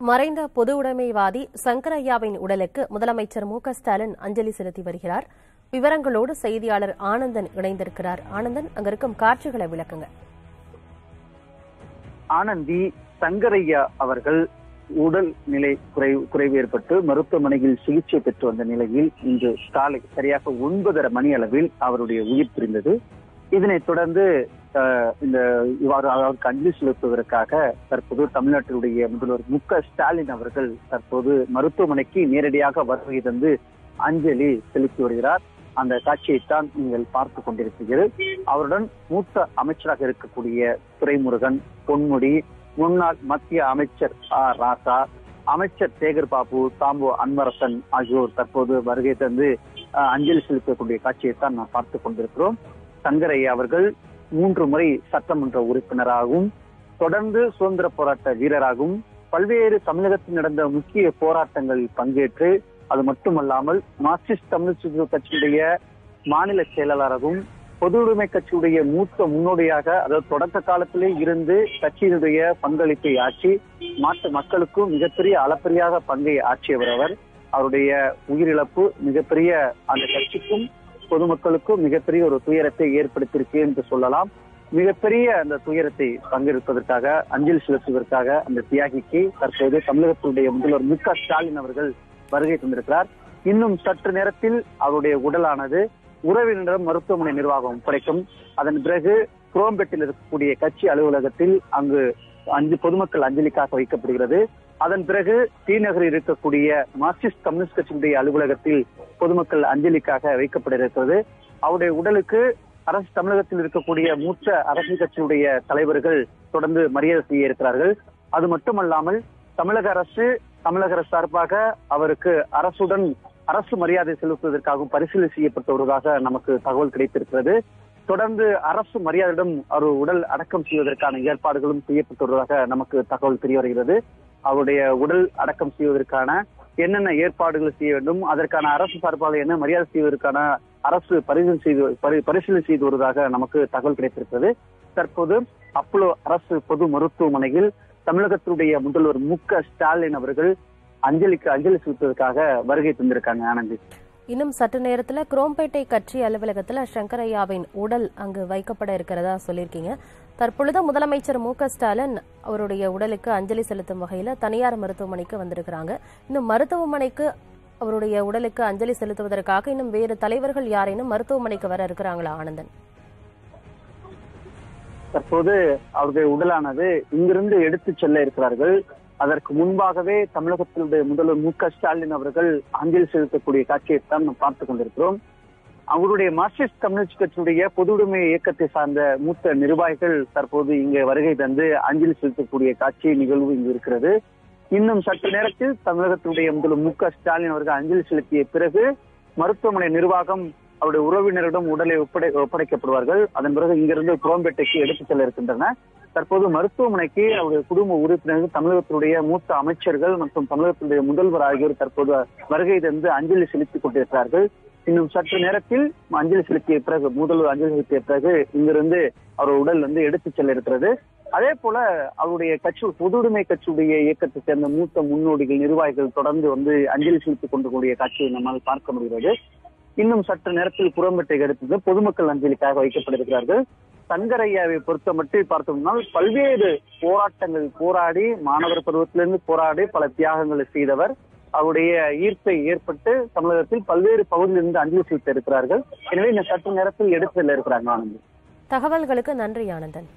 மறைந்த பொது உடைமைவாதி சங்கரையாவின் உடலுக்கு முதலமைச்சர் மு ஸ்டாலின் அஞ்சலி செலுத்தி வருகிறார். விவரங்களோடு செய்தியாளர் ஆனந்தன் இணைந்திருக்கிறார். ஆனந்தன் அங்கிருக்கும் காட்சிகளை விளக்குங்க. ஆனந்தி சங்கரையா அவர்கள் உடல் நிலை குறை குறைவு ஏற்பட்டு மருத்துவமனையில் சிகிச்சை பெற்று வந்த நிலையில் இன்று காலை சரியாக ஒன்பதரை மணி அளவில் அவருடைய உயிர் பிரிந்தது. இதனைத் தொடர்ந்து இந்த இவ்வாறு அதாவது அஞ்சலி செலுத்துவதற்காக தற்போது தமிழ்நாட்டினுடைய முதல்வர் மு க ஸ்டாலின் அவர்கள் தற்போது மருத்துவமனைக்கு நேரடியாக வருகை தந்து அஞ்சலி செலுத்தி வருகிறார். அந்த காட்சியைத்தான் நீங்கள் பார்த்து கொண்டிருக்கிறீர்கள். அவருடன் மூத்த அமைச்சராக இருக்கக்கூடிய துரைமுருகன் பொன்முடி முன்னாள் மத்திய அமைச்சர் ஆர் ராசா அமைச்சர் சேகர் பாபு தாம்போ அன்பரசன் ஆகியோர் தற்போது வருகை தந்து அஹ், அஞ்சலி செலுத்தக்கூடிய காட்சியைத்தான் நாம் பார்த்து கொண்டிருக்கிறோம். சங்கரையா அவர்கள் மூன்று முறை சட்டமன்ற உறுப்பினராகவும் தொடர்ந்து சுதந்திர போராட்ட வீரராகவும் பல்வேறு தமிழகத்தில் நடந்த முக்கிய போராட்டங்களில் பங்கேற்று அது மட்டுமல்லாமல் மார்க்சிஸ்ட் தமிழ் கட்சியுடைய மாநில செயலாளராகவும் பொது உடைமை கட்சியுடைய மூத்த முன்னோடியாக அதாவது தொடக்க காலத்திலே இருந்து கட்சியினுடைய பங்களிப்பை ஆற்றி நாட்டு மக்களுக்கும் மிகப்பெரிய அளப்பரியாக பங்கை ஆற்றியவர் அவர். அவருடைய உயிரிழப்பு மிகப்பெரிய அந்த கட்சிக்கும் பொதுமக்களுக்கும் மிகப்பெரிய ஒரு துயரத்தை ஏற்படுத்தியிருக்கு என்று சொல்லலாம். மிகப்பெரிய அந்த துயரத்தை பங்கெடுப்பதற்காக அஞ்சலி செலுத்துவதற்காக அந்த தியாகிக்கு தற்போது தமிழகத்தினுடைய முதல்வர் மு க ஸ்டாலின் அவர்கள் வருகை தந்திருக்கிறார். இன்னும் சற்று நேரத்தில் அவருடைய உடலானது உறவினரிடம் மருத்துவமனை நிர்வாகம் ஒப்படைக்கும். அதன் பிறகு குரோம்பெட்டில் இருக்கக்கூடிய கட்சி அலுவலகத்தில் அங்கு அஞ்சு பொதுமக்கள் அஞ்சலிக்காக வைக்கப்படுகிறது. அதன் பிறகு ஸ்ரீநகரில் நகரில் இருக்கக்கூடிய மார்க்சிஸ்ட் கம்யூனிஸ்ட் கட்சியினுடைய அலுவலகத்தில் பொதுமக்கள் அஞ்சலிக்காக வைக்கப்பட இருக்கிறது அவருடைய உடலுக்கு அரசு தமிழகத்தில் இருக்கக்கூடிய மூத்த அரசியல் கட்சியுடைய தலைவர்கள் தொடர்ந்து மரியாதை செய்ய இருக்கிறார்கள். அது மட்டுமல்லாமல் தமிழக அரசு தமிழக அரசு சார்பாக அவருக்கு அரசுடன் அரசு மரியாதை செலுத்துவதற்காகவும் பரிசீலனை செய்யப்பட்டு வருவதாக நமக்கு தகவல் கிடைத்திருக்கிறது. தொடர்ந்து அரசு மரியாதையிடம் அவர் உடல் அடக்கம் செய்வதற்கான ஏற்பாடுகளும் செய்யப்பட்டுள்ளதாக நமக்கு தகவல் தெரிய வருகிறது. அவருடைய உடல் அடக்கம் செய்வதற்கான என்னென்ன ஏற்பாடுகள் செய்ய வேண்டும் அதற்கான அரசு சார்பாக என்ன மரியாதை செய்வதற்கான அரசு பரிசீலனை செய்து பரிசீலனை செய்து வருவதாக நமக்கு தகவல் கிடைத்திருக்கிறது. தற்போது அப்போலோ அரசு பொது மருத்துவமனையில் தமிழகத்தினுடைய முதல்வர் மு க ஸ்டாலின் அவர்கள் அஞ்சலிக்கு அஞ்சலி செலுத்துவதற்காக வருகை தந்திருக்காங்க. ஆனந்தி. இன்னும் சற்று நேரத்துல குரோம்பேட்டை கட்சி அலுவலகத்துல சங்கரையாவின் உடல் அங்கு வைக்கப்பட இருக்கிறதா சொல்லியிருக்கீங்க. தற்பொழுது முதலமைச்சர் மு ஸ்டாலின் அவருடைய உடலுக்கு அஞ்சலி செலுத்தும் வகையில தனியார் மருத்துவமனைக்கு வந்திருக்கிறாங்க. இன்னும் மருத்துவமனைக்கு அவருடைய உடலுக்கு அஞ்சலி செலுத்துவதற்காக இன்னும் வேறு தலைவர்கள் யாரேனும் மருத்துவமனைக்கு வர இருக்கிறாங்களா ஆனந்தன்? தற்போது அவருடைய உடலானது இங்கிருந்து எடுத்து செல்ல இருக்கிறார்கள். அதற்கு முன்பாகவே தமிழகத்தினுடைய முதல்வர் மு க ஸ்டாலின் அவர்கள் அஞ்சலி செலுத்தக்கூடிய காட்சியைத்தான் நாம் பார்த்துக் கொண்டிருக்கிறோம். அவருடைய மார்க்சிஸ்ட் கம்யூனிஸ்ட் கட்சியுடைய பொதுவுடைமை இயக்கத்தை சார்ந்த மூத்த நிர்வாகிகள் தற்போது இங்கே வருகை தந்து அஞ்சலி செலுத்தக்கூடிய காட்சி நிகழ்வு இங்கு இருக்கிறது. இன்னும் சற்று நேரத்தில் தமிழகத்தினுடைய முதல்வர் மு க ஸ்டாலின் அவர்கள் அஞ்சலி செலுத்திய பிறகு மருத்துவமனை நிர்வாகம் அவருடைய உறவினரிடம் உடலை ஒப்படை ஒப்படைக்கப்படுவார்கள். அதன் பிறகு இங்கிருந்து குரோம்பேட்டைக்கு எடுத்துச் செல்ல இருக்கின்றன. தற்போது மருத்துவமனைக்கு அவருடைய குடும்ப உறுப்பினர்கள் தமிழகத்தினுடைய மூத்த அமைச்சர்கள் மற்றும் தமிழகத்தினுடைய முதல்வர் ஆகியோர் தற்போது வருகை தந்து அஞ்சலி செலுத்திக் கொண்டிருக்கிறார்கள். இன்னும் சற்று நேரத்தில் அஞ்சலி செலுத்திய பிறகு முதல்வர் அஞ்சலி செலுத்திய பிறகு இங்கிருந்து அவர் உடல் வந்து எடுத்துச் செல்ல இருக்கிறது. அதே போல அவருடைய கட்சி பொதுவுடைமை கட்சியுடைய இயக்கத்தை சேர்ந்த மூத்த முன்னோடிகள் நிர்வாகிகள் தொடர்ந்து வந்து அஞ்சலி செலுத்திக் கொண்டிருக்கூடிய காட்சியை நம்மால் பார்க்க முடிகிறது. இன்னும் சற்று நேரத்தில் புறம்பெட்டை அடுத்தது பொதுமக்கள் அஞ்சலிக்காக வைக்கப்பட்டிருக்கிறார்கள். சங்கரையாவை பொறுத்த மட்டும் பார்த்தோம்னால் பல்வேறு போராட்டங்கள் போராடி மாணவர் பருவத்திலிருந்து போராடி பல தியாகங்களை செய்தவர். அவருடைய ஈர்ப்பை ஏற்பட்டு தமிழகத்தில் பல்வேறு பகுதியிலிருந்து அஞ்சலி செலுத்த இருக்கிறார்கள். எனவே இந்த சற்று நேரத்தில் எடுத்து செல்ல இருக்கிறாங்க ஆனந்த் தகவல்களுக்கு நன்றி ஆனந்தன்.